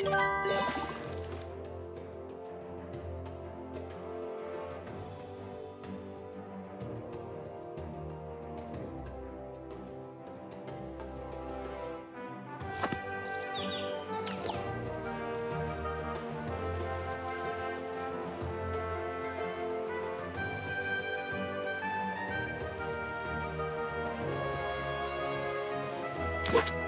you what?